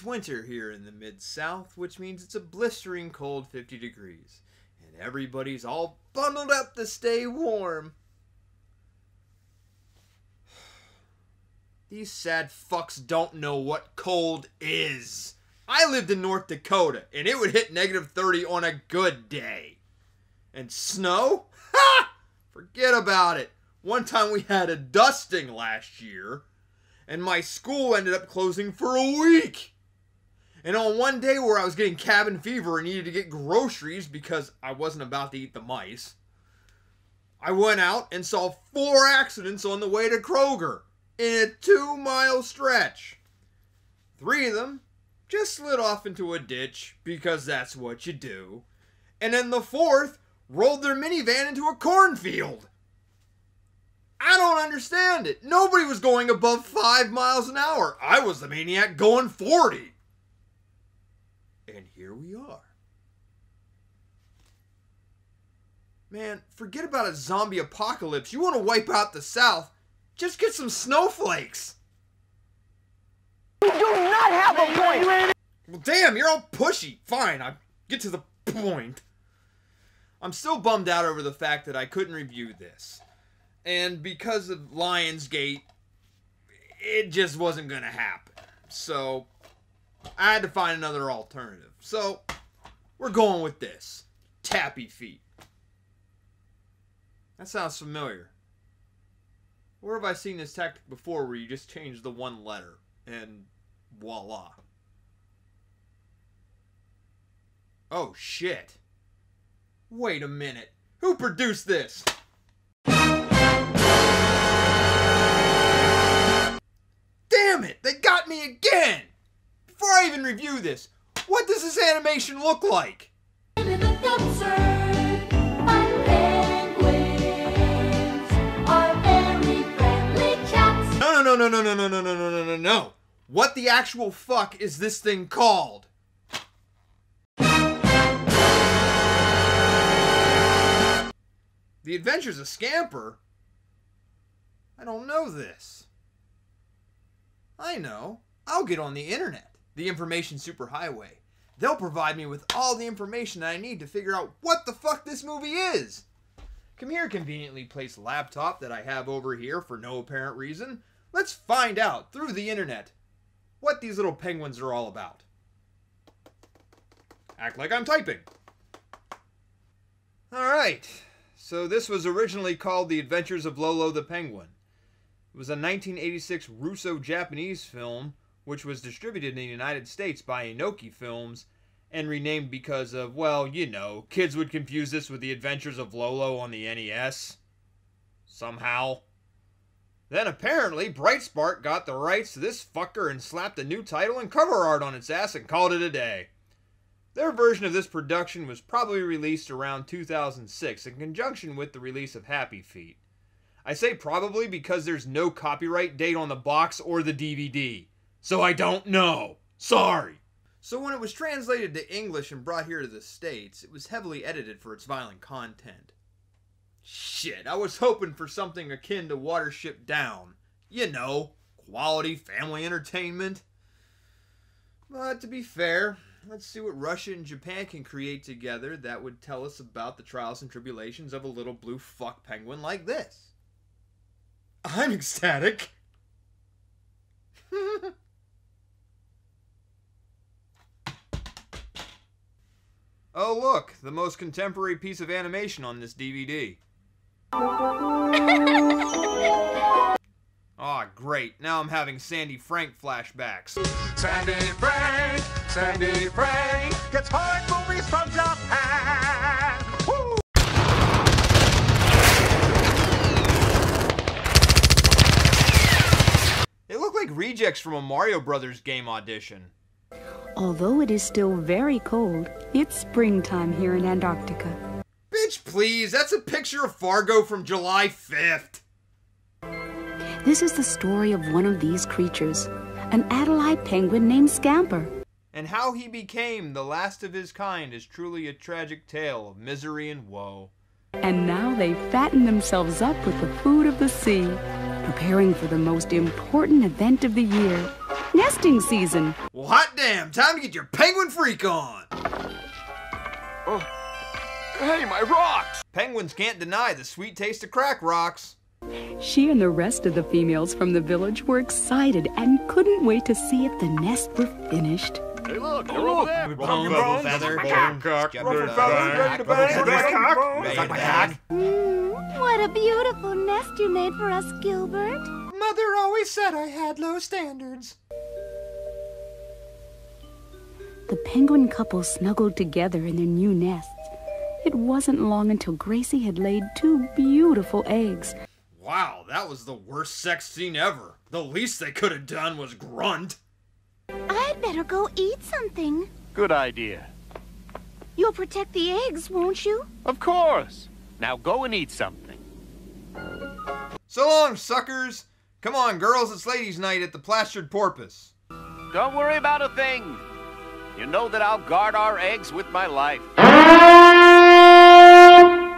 It's winter here in the Mid South, which means it's a blistering cold 50 degrees. And everybody's all bundled up to stay warm. These sad fucks don't know what cold is. I lived in North Dakota, and it would hit negative 30 on a good day. And snow? Ha! Forget about it. One time we had a dusting last year, and my school ended up closing for a week. And on one day where I was getting cabin fever and needed to get groceries because I wasn't about to eat the mice, I went out and saw four accidents on the way to Kroger in a two mile stretch. Three of them just slid off into a ditch because that's what you do. And then the fourth rolled their minivan into a cornfield. I don't understand it. Nobody was going above five miles an hour. I was the maniac going 40. Here we are. Man, forget about a zombie apocalypse. You want to wipe out the South? Just get some snowflakes. You do not have a point. Well, damn, you're all pushy. Fine, I get to the point. I'm still bummed out over the fact that I couldn't review this. And because of Lionsgate, it just wasn't going to happen. So, I had to find another alternative. So, we're going with this Tappy Feet. That sounds familiar. Where have I seen this tactic before where you just change the one letter and voila? Oh shit. Wait a minute. Who produced this? Damn it! They got me again! Before I even review this, what does this animation look like? No, no, no, no, no, no, no, no, no, no, no, no. What the actual fuck is this thing called? The Adventures of Scamper? I don't know this. I know. I'll get on the internet, the information superhighway. They'll provide me with all the information I need to figure out what the fuck this movie is. Come here, conveniently placed laptop that I have over here for no apparent reason. Let's find out through the internet what these little penguins are all about. Act like I'm typing. Alright, so this was originally called The Adventures of Lolo the Penguin. It was a 1986 Russo-Japanese film which was distributed in the United States by Enoki Films and renamed because of, well, you know, kids would confuse this with The Adventures of Lolo on the NES. Somehow. Then apparently Brightspark got the rights to this fucker and slapped a new title and cover art on its ass and called it a day. Their version of this production was probably released around 2006 in conjunction with the release of Happy Feet. I say probably because there's no copyright date on the box or the DVD. So I don't know. Sorry. So when it was translated to English and brought here to the States, it was heavily edited for its violent content. Shit, I was hoping for something akin to Watership Down. You know, quality family entertainment. But to be fair, let's see what Russia and Japan can create together that would tell us about the trials and tribulations of a little blue fuck penguin like this. I'm ecstatic. oh, look, the most contemporary piece of animation on this DVD. Aw, oh, great. Now I'm having Sandy Frank flashbacks. Sandy Frank, Sandy Frank gets hard movies from Japan. Woo! They look like rejects from a Mario Brothers game audition. Although it is still very cold, it's springtime here in Antarctica. Bitch, please, that's a picture of Fargo from July 5th. This is the story of one of these creatures, an Adelaide penguin named Scamper. And how he became the last of his kind is truly a tragic tale of misery and woe. And now they fatten themselves up with the food of the sea, preparing for the most important event of the year, nesting season. Well, hot damn, time to get your penguin freak on. Oh. Hey, my rocks! Penguins can't deny the sweet taste of crack rocks. She and the rest of the females from the village were excited and couldn't wait to see if the nests were finished. Hey, look, they're over there. Bone, bubble feather, Cock, Jump ruffle back, feathers, ready to bang. My cock, ready my to cock. What a beautiful nest you made for us, Gilbert. Mother always said I had low standards. The penguin couple snuggled together in their new nests. It wasn't long until Gracie had laid two beautiful eggs. Wow, that was the worst sex scene ever. The least they could have done was grunt. I'd better go eat something. Good idea. You'll protect the eggs, won't you? Of course. Now go and eat something. So long, suckers. Come on, girls, it's ladies' night at the Plastered Porpoise. Don't worry about a thing. You know that I'll guard our eggs with my life.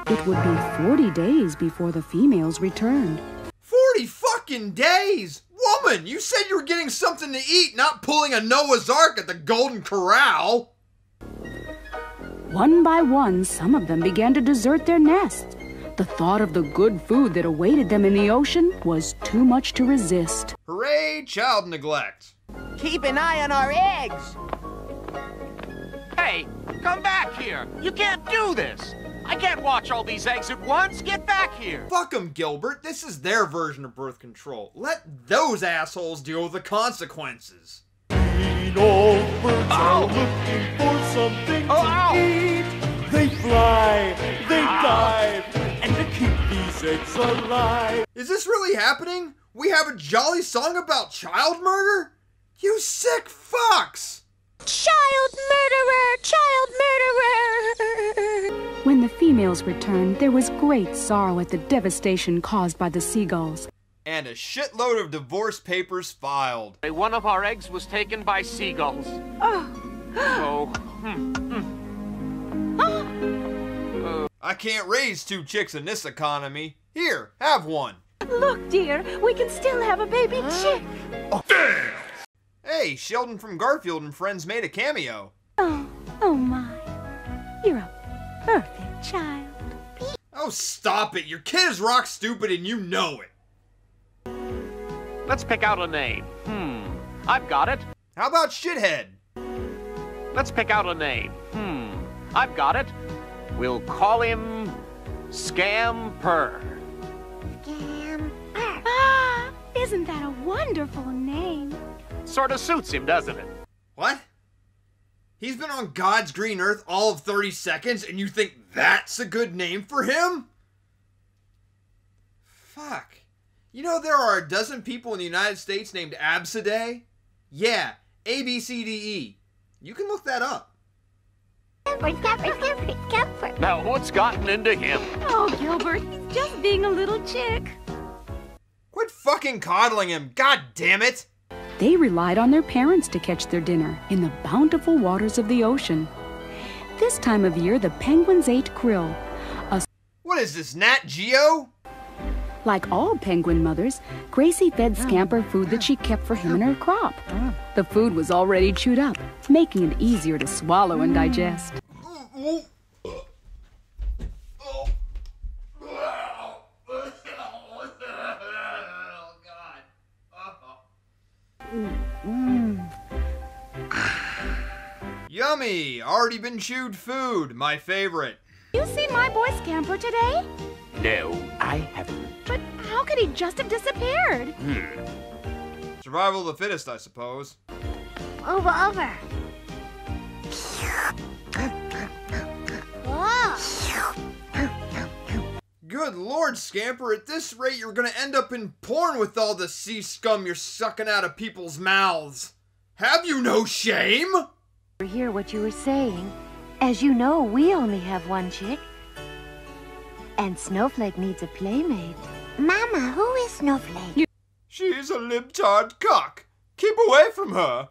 It would be 40 days before the females returned. 40 fucking days! Woman, you said you were getting something to eat, not pulling a Noah's Ark at the Golden Corral. One by one, some of them began to desert their nests. The thought of the good food that awaited them in the ocean was too much to resist. Hooray, child neglect. Keep an eye on our eggs. Hey, come back here. You can't do this. I can't watch all these eggs at once. Get back here. Fuck 'em, Gilbert. This is their version of birth control. Let those assholes deal with the consequences. Green old birds are looking for something Oh, to ow. eat. They fly, they ah! dive, and to keep these eggs alive. Is this really happening? We have a jolly song about child murder? You sick fucks! Child murderer! Child murderer! When the females returned, there was great sorrow at the devastation caused by the seagulls. And a shitload of divorce papers filed. One of our eggs was taken by seagulls. Oh. Hmm, hmm. I can't raise two chicks in this economy. Here, have one. Look, dear, we can still have a baby chick. Oh, damn! Hey, Sheldon from Garfield and Friends made a cameo. Oh, oh my. You're a perfect child. Oh, stop it. Your kid is rock stupid and you know it. Let's pick out a name. Hmm. I've got it. How about shithead? Let's pick out a name. Hmm. I've got it. We'll call him Scamper. Scamper. Ah, isn't that a wonderful name? Sort of suits him, doesn't it? What? He's been on God's green earth all of 30 seconds and you think that's a good name for him? Fuck. You know there are a dozen people in the United States named Absiday? Yeah, A B C D E. You can look that up. Now, what's gotten into him? Oh, Gilbert, he's just being a little chick. Quit fucking coddling him, god damn it! They relied on their parents to catch their dinner in the bountiful waters of the ocean. This time of year, the penguins ate krill. What is this, Nat Geo? Like all penguin mothers, Gracie fed Scamper food that she kept for him in her crop. The food was already chewed up, making it easier to swallow and mm. digest. Mm. Yummy! Already been chewed food, my favorite. You seen my boy Scamper today? No, I haven't. But how could he just have disappeared? Hmm. Survival of the fittest, I suppose. Over, over. Good lord, Scamper, at this rate you're gonna end up in porn with all the sea scum you're sucking out of people's mouths. Have you no shame? hear what you were saying. As you know, we only have one chick. And Snowflake needs a playmate. Mama, who is Snowflake? She's a libtard cock. Keep away from her.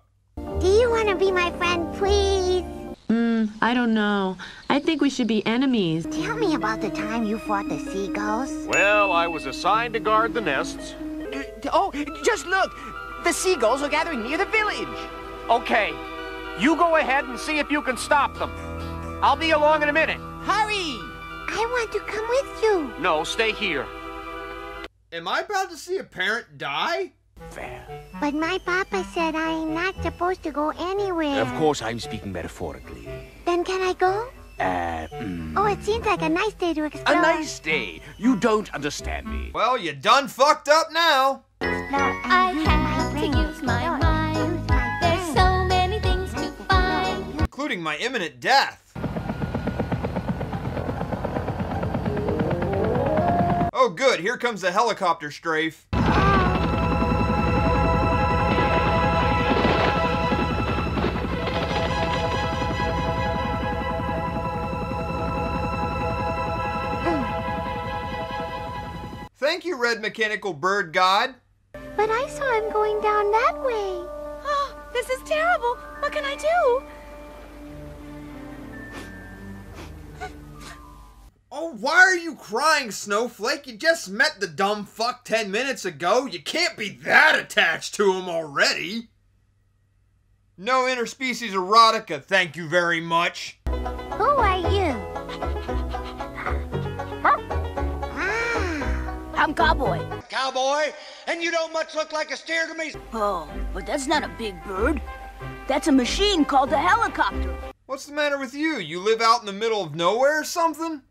Do you want to be my friend, please? Hmm, I don't know. I think we should be enemies. Tell me about the time you fought the seagulls. Well, I was assigned to guard the nests. Oh, just look! The seagulls are gathering near the village. Okay, you go ahead and see if you can stop them. I'll be along in a minute. Hurry! I want to come with you. No, stay here. Am I about to see a parent die? Fair. But my papa said I'm not supposed to go anywhere. Of course, I'm speaking metaphorically. Then can I go? Uh, mm, Oh, it seems like a nice day to explore. a nice day. You don't understand me. Well, you're done fucked up now. I have to use my mind. There's so many things to find. including my imminent death. Oh, good, here comes the helicopter strafe. Thank you, Red Mechanical Bird God. But I saw him going down that way. Oh, this is terrible. What can I do? Oh, why are you crying, Snowflake? You just met the dumb fuck 10 minutes ago. You can't be that attached to him already. No interspecies erotica, thank you very much. Who are you? Ah, I'm Cowboy. Cowboy, and you don't much look like a steer to me. Oh, but that's not a big bird. That's a machine called a helicopter. What's the matter with you? You live out in the middle of nowhere or something?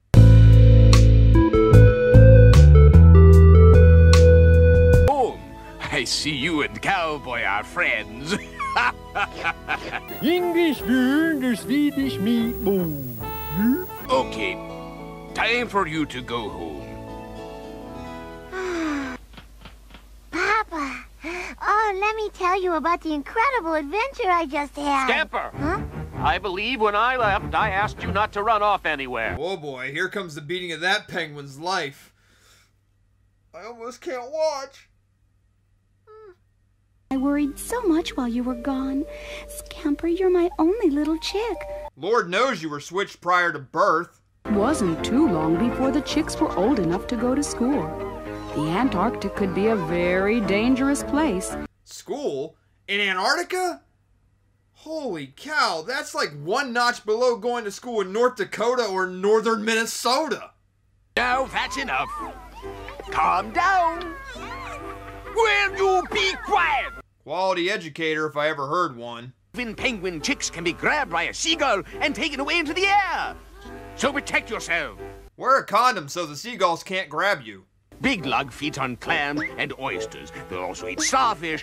I see you and Cowboy are friends. English beer, the Swedish meatball. okay, time for you to go home. Papa. Oh, let me tell you about the incredible adventure I just had. Scamper! Huh? I believe when I left, I asked you not to run off anywhere. Oh boy, here comes the beating of that penguin's life. I almost can't watch. I worried so much while you were gone. Scamper, you're my only little chick. Lord knows you were switched prior to birth. Wasn't too long before the chicks were old enough to go to school. The Antarctic could be a very dangerous place. School? In Antarctica? Holy cow, that's like one notch below going to school in North Dakota or northern Minnesota. Now that's enough. Calm down. Will you be quiet? Quality educator if I ever heard one. Even penguin chicks can be grabbed by a seagull and taken away into the air. So protect yourself. Wear a condom so the seagulls can't grab you. Big lug feeds on clams and oysters. They'll also eat starfish,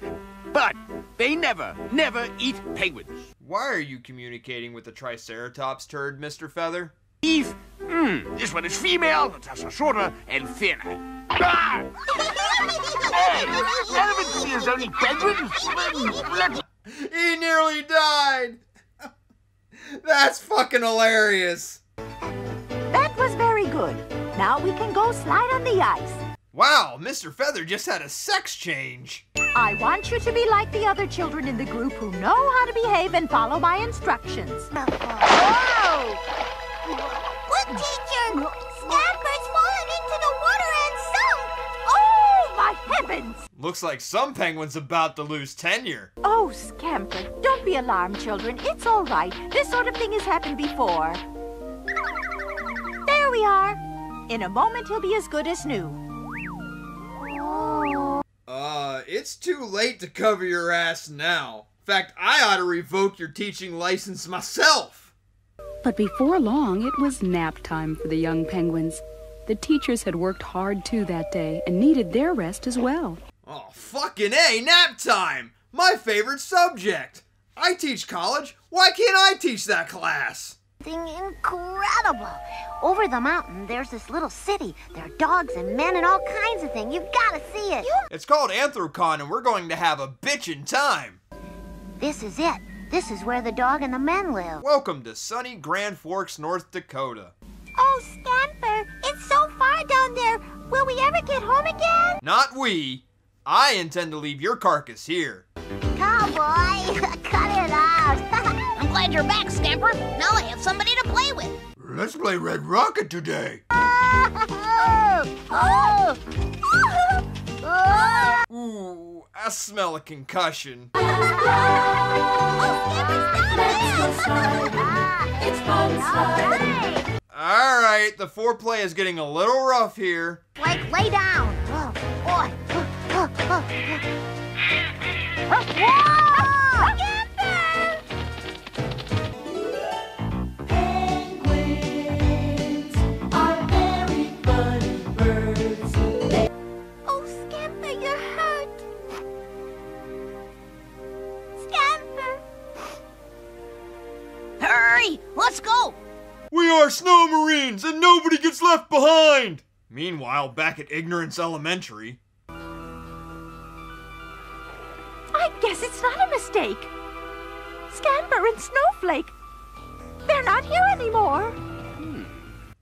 but they never, never eat penguins. Why are you communicating with the Triceratops turd, Mr. Feather? Eve, hmm, this one is female, are shorter and thinner. Hey, elephant seals only penguins. He nearly died! That's fucking hilarious! That was very good. Now we can go slide on the ice. Wow, Mr. Feather just had a sex change. I want you to be like the other children in the group who know how to behave and follow my instructions. Oh! Look, teacher! Looks like some penguins about to lose tenure. Oh, Scamper, don't be alarmed, children. It's all right. This sort of thing has happened before. There we are. In a moment, he'll be as good as new. Uh, it's too late to cover your ass now. In fact, I ought to revoke your teaching license myself. But before long, it was nap time for the young penguins. The teachers had worked hard too that day and needed their rest as well. Oh, fucking A, nap time! My favorite subject! I teach college, why can't I teach that class? Thing incredible! Over the mountain, there's this little city. There are dogs and men and all kinds of things. You've got to see it. It's called Anthrocon, and we're going to have a bitchin' time. This is it. This is where the dog and the men live. Welcome to sunny Grand Forks, North Dakota. Oh, Scamper, it's so far down there. Will we ever get home again? Not we. I intend to leave your carcass here. Cowboy, cut it out. I'm glad you're back, Scamper. Now I have somebody to play with. Let's play Red Rocket today. oh, oh. Ooh, I smell a concussion. Oh, Alright, the foreplay is getting a little rough here. Blake, lay down. Oh, boy. Let's go! We are snow marines and nobody gets left behind! Meanwhile, back at Ignorance Elementary. Guess it's not a mistake. Scamper and Snowflake. They're not here anymore. Hmm.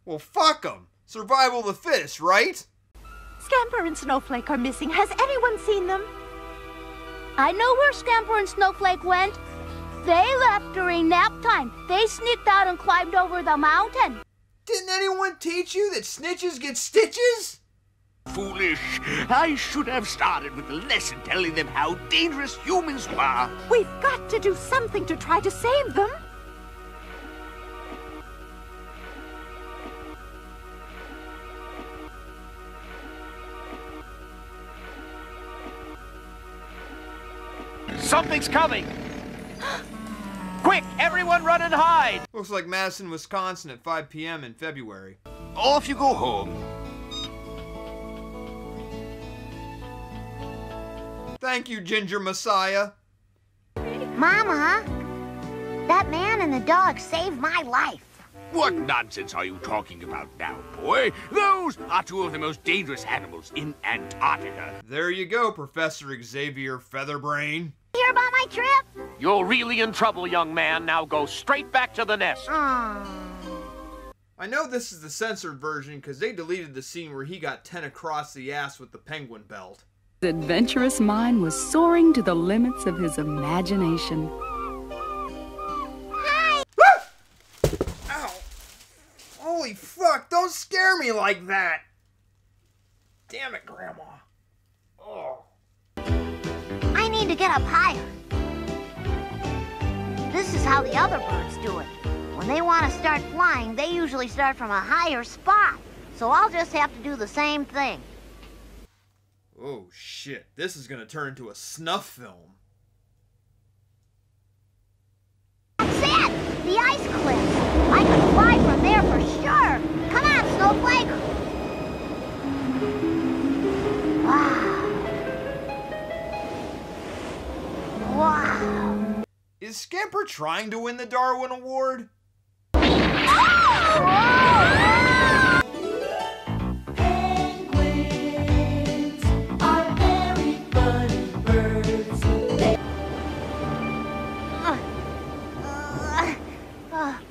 Well, fuck them. Survival of the fittest, right? Scamper and Snowflake are missing. Has anyone seen them? I know where Scamper and Snowflake went. They left during nap time. They sneaked out and climbed over the mountain. Didn't anyone teach you that snitches get stitches? Foolish. I should have started with a lesson telling them how dangerous humans were. We've got to do something to try to save them. Something's coming! Quick, everyone run and hide! Looks like Madison, Wisconsin at 5 p.m. in February. Off you go home. Thank you, Ginger Messiah. Mama, that man and the dog saved my life. What nonsense are you talking about now, boy? Those are two of the most dangerous animals in Antarctica. There you go, Professor Xavier Featherbrain. Hear about my trip? You're really in trouble, young man. Now go straight back to the nest. Aw. I know this is the censored version because they deleted the scene where he got 10 across the ass with the penguin belt. His adventurous mind was soaring to the limits of his imagination. Ow! Holy fuck, don't scare me like that! Damn it, Grandma. Oh. I need to get up higher. This is how the other birds do it. When they want to start flying, they usually start from a higher spot. So I'll just have to do the same thing. Oh shit, this is gonna turn into a snuff film. That's it! The ice cliff. I could fly from there for sure. Come on, Snowflake. Wow. Wow. Is Scamper trying to win the Darwin Award? Uh,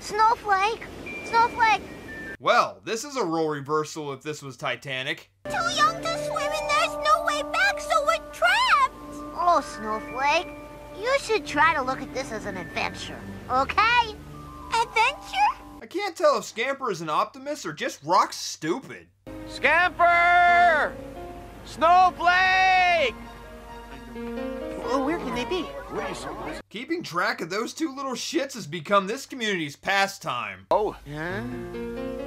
Snowflake! Snowflake! Well, this is a role reversal if this was Titanic. Too young to swim and there's no way back, so we're trapped. Oh, Snowflake, you should try to look at this as an adventure, okay? Adventure? I can't tell if Scamper is an optimist or just rock stupid. Scamper! Snowflake! Oh, where can they be? What is Keeping track of those two little shits has become this community's pastime. Oh, Huh?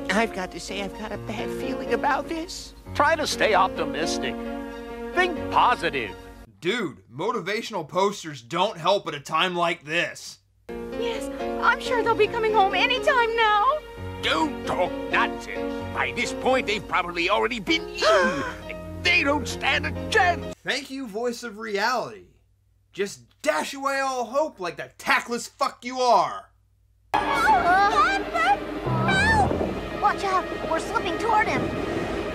I've got to say, I've got a bad feeling about this. try to stay optimistic. Think positive. Dude, motivational posters don't help at a time like this. Yes, I'm sure they'll be coming home anytime now. Don't talk nonsense. By this point, they've probably already been eaten. they don't stand a chance. Thank you, voice of reality. Just dash away all hope like the tactless fuck you are. Scamper! No! Watch out, we're slipping toward him.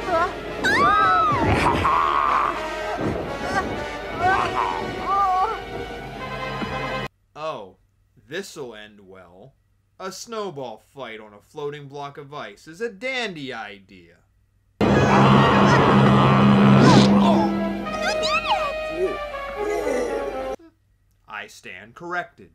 Uh, oh. Oh, this'll end well. A snowball fight on a floating block of ice is a dandy idea. I stand corrected.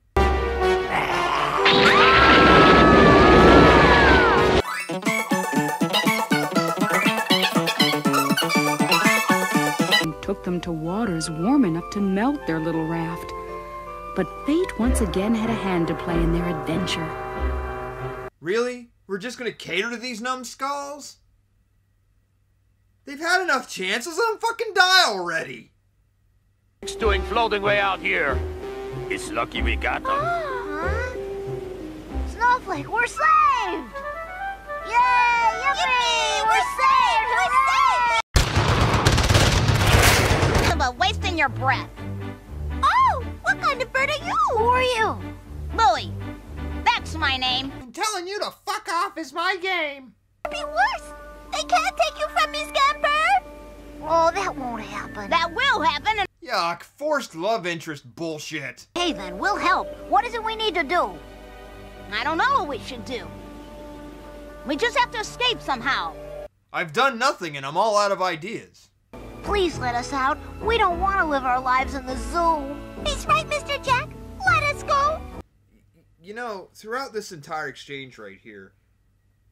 took them to waters warm enough to melt their little raft. But fate once again had a hand to play in their adventure. Really? We're just gonna cater to these numbskulls? They've had enough chances, let them fucking die already! It's doing floating way out here? It's lucky we got them. Huh? Snowflake, we're saved! Yay! Yippee! We're saved! We're saved! About wasting your breath. Oh, what kind of bird are you? Who are you? Bowie. That's my name. And telling you to fuck off is my game! It'd Be worse. They can't take you from me, Scamper. Oh, that won't happen. That will happen. Yuck, forced love interest bullshit. Hey, then, we'll help. What is it we need to do? I don't know what we should do. We just have to escape somehow. I've done nothing and I'm all out of ideas. Please let us out. We don't want to live our lives in the zoo. He's right, Mr. Jack. Let us go. You know, throughout this entire exchange right here,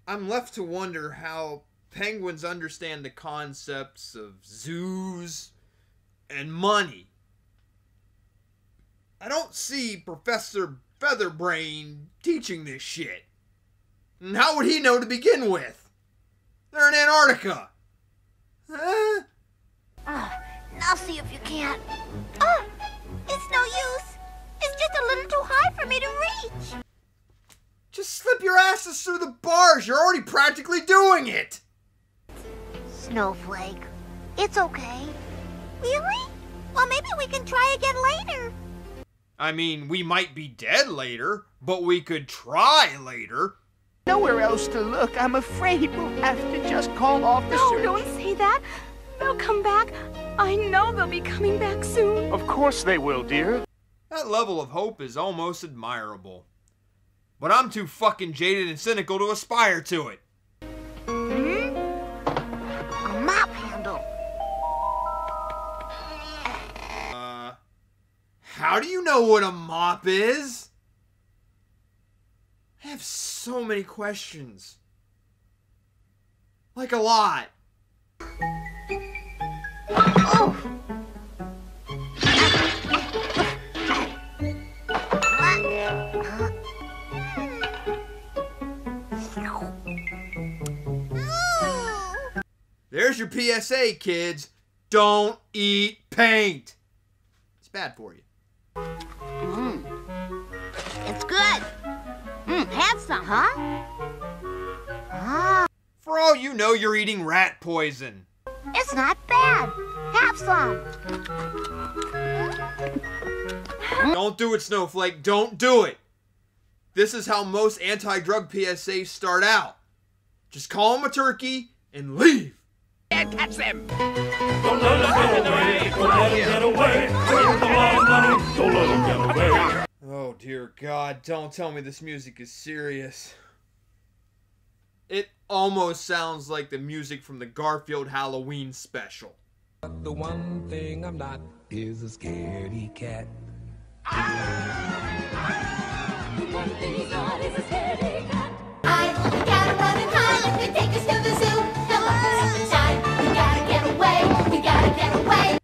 I'm left to wonder how penguins understand the concepts of zoos and money. I don't see Professor Featherbrain teaching this shit. And how would he know to begin with? They're in Antarctica. Huh? Ah, oh, now see if you can't. Oh, it's no use. It's just a little too high for me to reach. Just slip your asses through the bars. You're already practically doing it. Snowflake, it's okay. Really? Well, maybe we can try again later. I mean, we might be dead later, but we could try later. Nowhere else to look. I'm afraid we'll have to just call off the No, search. don't say that. They'll come back. I know they'll be coming back soon. Of course they will, dear. That level of hope is almost admirable. But I'm too fucking jaded and cynical to aspire to it. How do you know what a mop is? I have so many questions. Like a lot. Oh. There's your PSA, kids. Don't eat paint. It's bad for you. Mm, have some. Huh? Ah, For all you know, you're eating rat poison. it's not bad. Have some. Don't do it, Snowflake. Don't do it. This is how most anti drug PSAs start out. Just call them a turkey and leave. Can't catch them. Don't let them get away. Don't let them get away. Give them a lot of money. Don't let them get away. Oh, dear God. Don't tell me this music is serious. It almost sounds like the music from the Garfield Halloween special. But The one thing I'm not is a scaredy cat. I gotta run and hide. They take us to the zoo. They'll lock us up inside. We gotta get away. We gotta get away.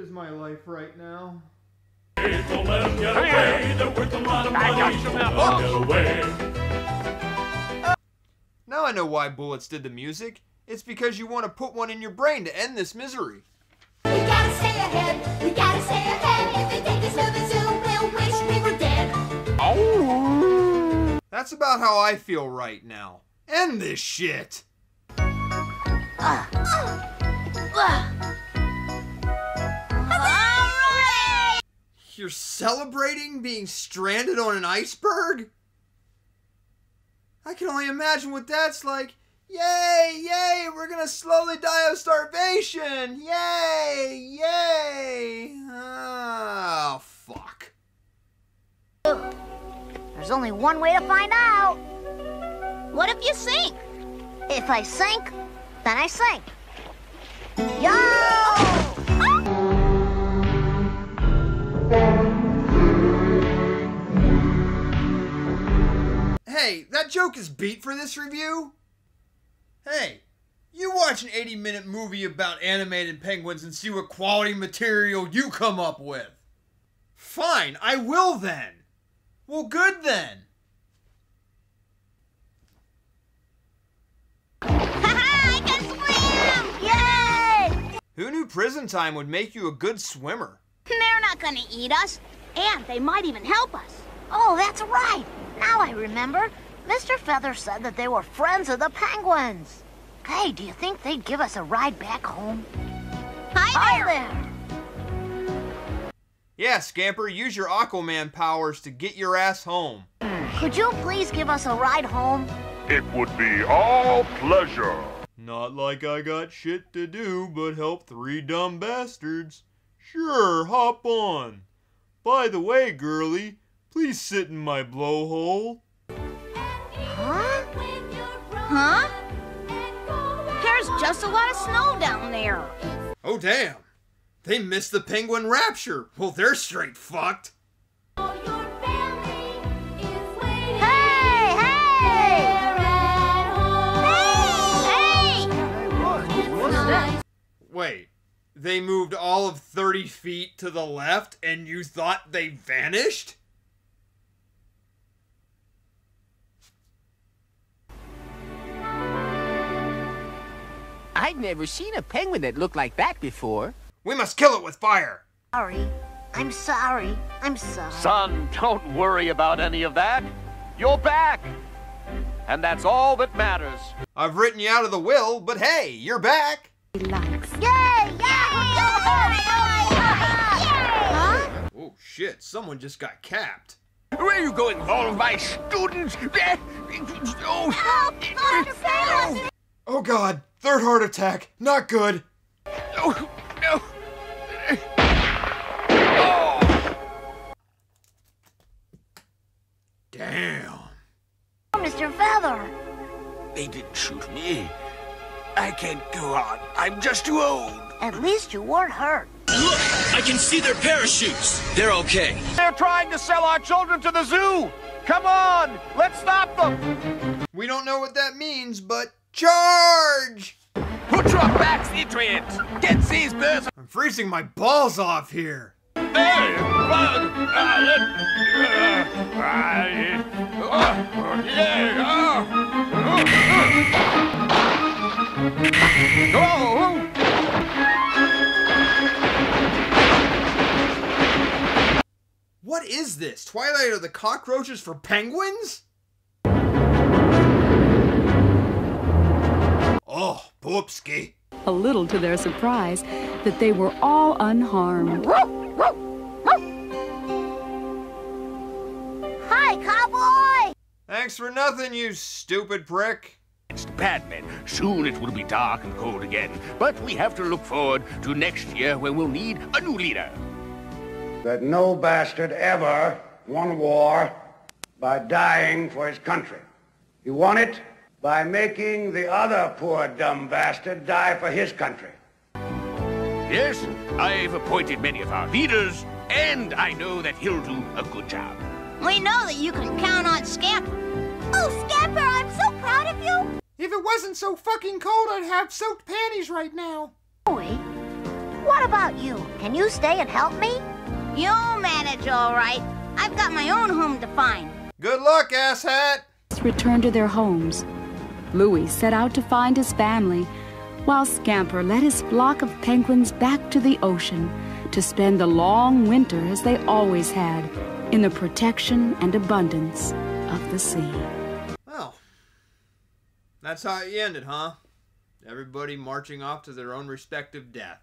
Is my life right now? Don't let them get away. They're worth a lot of money. Don't let them get away. Now I know why Bullets did the music. It's because you want to put one in your brain to end this misery. We gotta stay ahead. We gotta stay ahead. If they take us to the zoo, we'll wish we were dead. That's about how I feel right now. End this shit. Ah. Ah. Ah. You're celebrating being stranded on an iceberg? I can only imagine what that's like. Yay, yay, we're gonna slowly die of starvation. Yay, yay. Oh, fuck. There's only one way to find out. What if you sink? If I sink, then I sink. Yo! Hey, that joke is beat for this review? Hey, you watch an 80 minute movie about animated penguins and see what quality material you come up with. Fine, I will then. Well, good then. I can swim! Yay! Who knew prison time would make you a good swimmer? They're not gonna eat us. And they might even help us. Oh, that's right. Now I remember. Mr. Feather said that they were friends of the penguins. Hey, do you think they'd give us a ride back home? Hi, there. Yeah, Scamper, use your Aquaman powers to get your ass home. Could you please give us a ride home? It would be all pleasure. Not like I got shit to do but help three dumb bastards. Sure, hop on. By the way, girlie, please sit in my blowhole. Huh? Huh? There's just a lot of snow down there. Oh, damn. They missed the penguin rapture. Well, they're straight fucked. Hey, hey! Hey! Wait, they moved all of 30 feet to the left and you thought they vanished? I'd never seen a penguin that looked like that before. We must kill it with fire. Sorry. I'm sorry. I'm sorry. Son, don't worry about any of that. You're back. And that's all that matters. I've written you out of the will, but hey, you're back. Yay! Yay! Huh? Oh shit, someone just got capped. Where are you going, all of my students? Oh, Help! Dr. Penguin! Oh god, third heart attack. Not good. no, no. Oh. Damn. Mr. Feather. They didn't shoot me. I can't go on. I'm just too old. At least you weren't hurt. Look, I can see their parachutes. They're okay. They're trying to sell our children to the zoo. Come on, let's stop them. We don't know what that means, but charge! Put your backs into it. Get these birds. I'm freezing my balls off here. Hey, run. Let, yeah, Go! What is this? Twilight of the cockroaches for penguins? Boopski. A little to their surprise, that they were all unharmed. Hi, cowboy! Thanks for nothing, you stupid prick. It's bad men. Soon it will be dark and cold again. But we have to look forward to next year when we'll need a new leader. that no bastard ever won war by dying for his country. He won it by making the other poor dumb bastard die for his country. Yes, I've appointed many of our leaders, and I know that he'll do a good job. We know that you can count on Scamper. Oh, Scamper, I'm so proud of you. If it wasn't so fucking cold, I'd have soaked panties right now. Boy, what about you? Can you stay and help me? You'll manage all right. I've got my own home to find. Good luck, asshat. Returned to their homes. Louis set out to find his family, while Scamper led his flock of penguins back to the ocean to spend the long winter as they always had, in the protection and abundance of the sea. Well, that's how it ended, huh? Everybody marching off to their own respective death.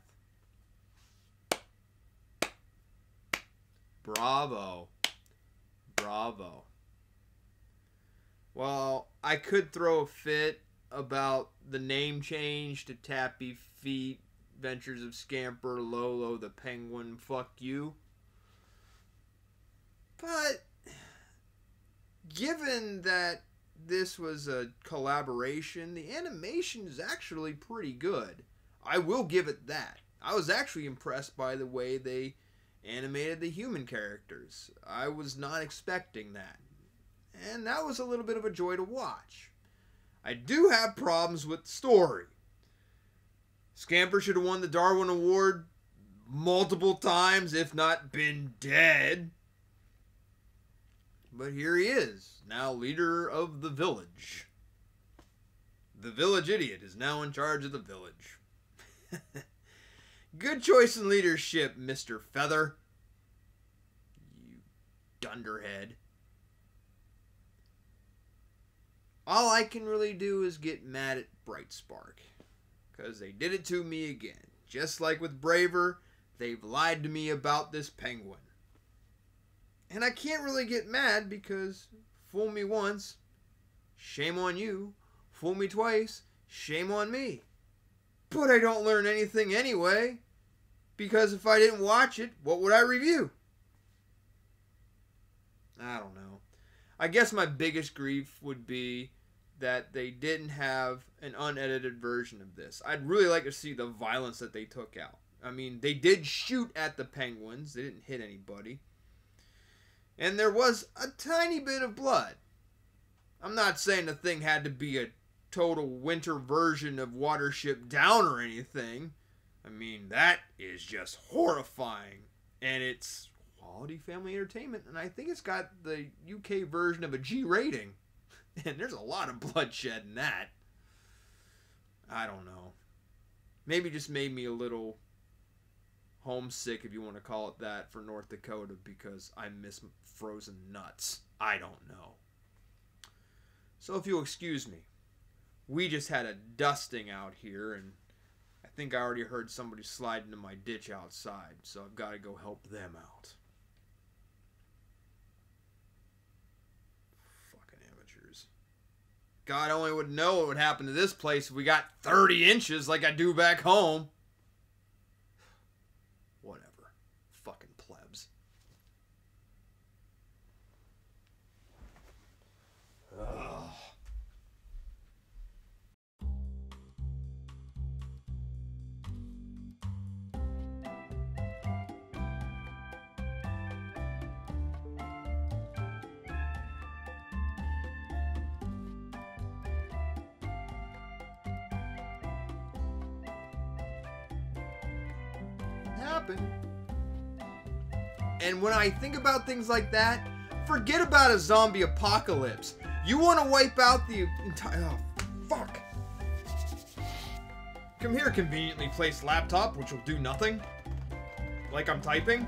Bravo. Bravo. Well, I could throw a fit about the name change to Tappy Feet, Ventures of Scamper, Lolo the Penguin, fuck you. But given that this was a collaboration, the animation is actually pretty good. I will give it that. I was actually impressed by the way they animated the human characters. I was not expecting that. And that was a little bit of a joy to watch. I do have problems with the story. Scamper should have won the Darwin Award multiple times, if not been dead. But here he is, now leader of the village. The village idiot is now in charge of the village. Good choice in leadership, Mr. Feather. You dunderhead. All I can really do is get mad at Bright Spark. Because they did it to me again. Just like with Braver, they've lied to me about this penguin. And I can't really get mad because fool me once, shame on you. Fool me twice, shame on me. But I don't learn anything anyway. Because if I didn't watch it, what would I review? I don't know. I guess my biggest grief would be that they didn't have an unedited version of this. I'd really like to see the violence that they took out. I mean, they did shoot at the penguins, they didn't hit anybody. And there was a tiny bit of blood. I'm not saying the thing had to be a total winter version of Watership Down or anything. I mean, that is just horrifying. And it's quality family entertainment. And I think it's got the UK version of a G rating. And there's a lot of bloodshed in that. I don't know. Maybe just made me a little homesick, if you want to call it that, for North Dakota because I miss frozen nuts. I don't know. So if you'll excuse me, we just had a dusting out here, and I think I already heard somebody slide into my ditch outside, so I've got to go help them out. Fucking amateurs. God only would know what would happen to this place if we got 30 inches like I do back home. Happen. And when I think about things like that, forget about a zombie apocalypse. You want to wipe out the entire. Oh, fuck. Come here, conveniently placed laptop, which will do nothing. Like I'm typing.